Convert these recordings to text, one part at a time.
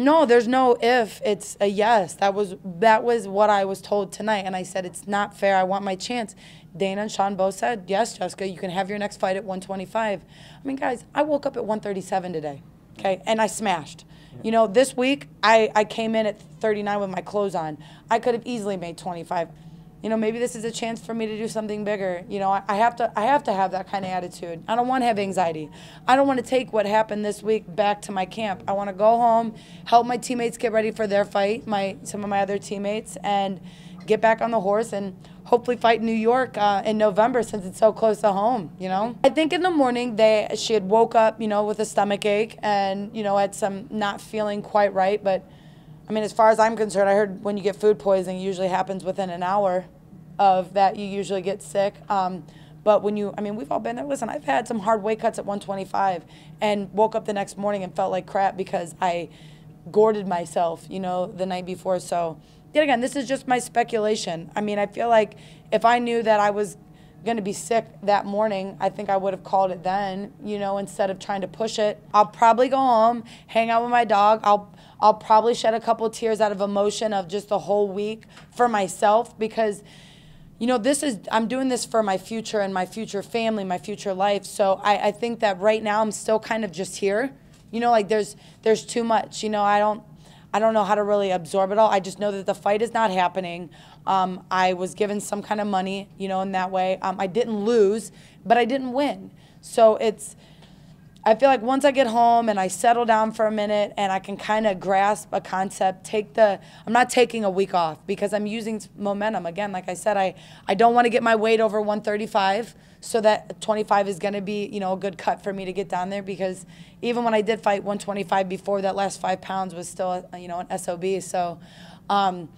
No, there's no if. It's a yes. That was that was what I was told tonight, and I said it's not fair. I want my chance. Dana and Sean both said yes, Jessica. You can have your next fight at 125. I mean, guys, I woke up at 137 today, okay, and I smashed. You know, this week I I came in at 39 with my clothes on. I could have easily made 25 you know, maybe this is a chance for me to do something bigger. You know, I, I, have to I have to have that kind of attitude. I don't want to have anxiety. I don't want to take what happened this week back to my camp. I want to go home, help my teammates get ready for their fight, my some of my other teammates, and get back on the horse and hopefully fight New York uh, in November since it's so close to home. You know, I think in the morning they she had woke up, you know, with a stomach ache and you know had some not feeling quite right, but I mean, as far as I'm concerned, I heard when you get food poisoning, it usually happens within an hour of that you usually get sick. Um, but when you, I mean, we've all been there. Listen, I've had some hard weight cuts at 125 and woke up the next morning and felt like crap because I gourded myself, you know, the night before. So, yet again, this is just my speculation. I mean, I feel like if I knew that I was going to be sick that morning, I think I would have called it then, you know, instead of trying to push it. I'll probably go home, hang out with my dog. I'll I'll probably shed a couple tears out of emotion of just the whole week for myself because you know this is i'm doing this for my future and my future family my future life so I, I think that right now i'm still kind of just here you know like there's there's too much you know i don't i don't know how to really absorb it all. I just know that the fight is not happening. Um, i was given some kind of money you know in that way. Um, i didn't lose but i didn't win. So it's I feel like once I get home and I settle down for a minute and I can kind of grasp a concept, take the, I'm not taking a week off because I'm using momentum. Again, like I said, I, I don't want to get my weight over 135 so that 25 is going to be, you know, a good cut for me to get down there because even when I did fight 125 before, that last five pounds was still, you know, an SOB. So, um,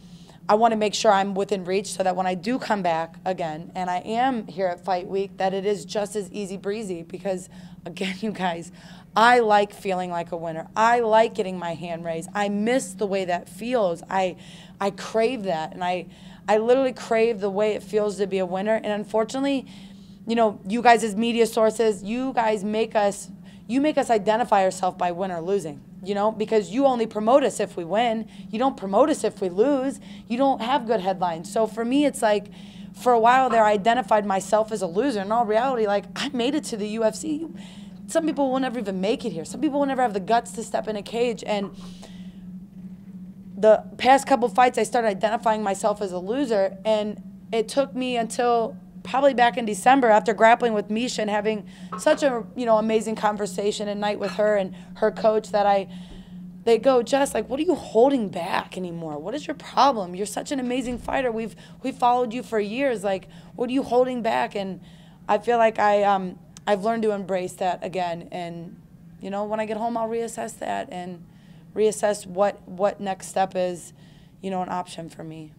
I want to make sure I'm within reach so that when I do come back again and I am here at Fight Week, that it is just as easy breezy because, again, you guys, I like feeling like a winner. I like getting my hand raised. I miss the way that feels. I, I crave that. And I, I literally crave the way it feels to be a winner. And unfortunately, you know, you guys as media sources, you guys make us, you make us identify ourselves by win or losing you know, because you only promote us if we win. You don't promote us if we lose. You don't have good headlines. So for me, it's like, for a while there, I identified myself as a loser. In all reality, like, I made it to the UFC. Some people will never even make it here. Some people will never have the guts to step in a cage. And the past couple fights, I started identifying myself as a loser. And it took me until probably back in December after grappling with Misha and having such a you know amazing conversation and night with her and her coach that I they go Jess like what are you holding back anymore? What is your problem? You're such an amazing fighter. We've we followed you for years. Like what are you holding back? And I feel like I um I've learned to embrace that again. And you know when I get home I'll reassess that and reassess what what next step is you know an option for me